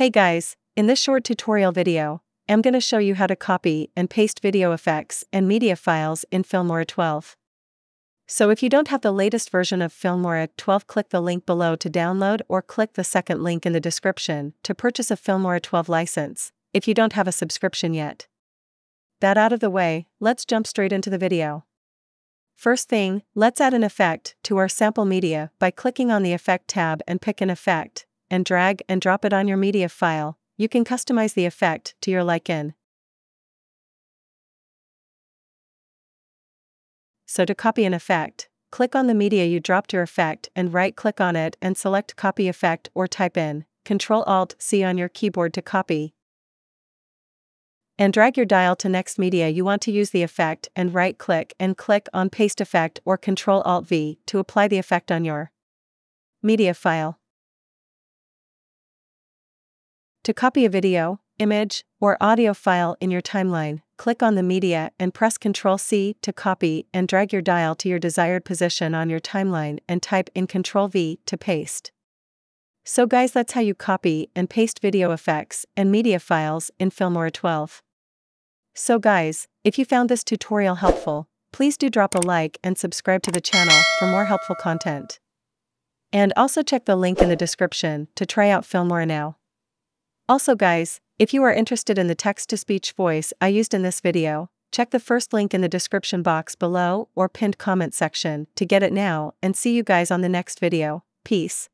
Hey guys, in this short tutorial video, I'm gonna show you how to copy and paste video effects and media files in Filmora 12. So if you don't have the latest version of Filmora 12 click the link below to download or click the second link in the description to purchase a Filmora 12 license, if you don't have a subscription yet. That out of the way, let's jump straight into the video. First thing, let's add an effect to our sample media by clicking on the Effect tab and pick an effect, and drag and drop it on your media file. You can customize the effect to your liking. So to copy an effect, click on the media you dropped your effect and right-click on it and select Copy Effect or type in Ctrl-Alt-C on your keyboard to copy. And drag your dial to next media you want to use the effect and right-click and click on Paste Effect or Ctrl-Alt-V to apply the effect on your media file. To copy a video, image, or audio file in your timeline, click on the media and press Ctrl C to copy and drag your dial to your desired position on your timeline and type in Ctrl V to paste. So guys that's how you copy and paste video effects and media files in Filmora 12. So guys, if you found this tutorial helpful, please do drop a like and subscribe to the channel for more helpful content. And also check the link in the description to try out Filmora now. Also guys, if you are interested in the text-to-speech voice I used in this video, check the first link in the description box below or pinned comment section to get it now and see you guys on the next video. Peace.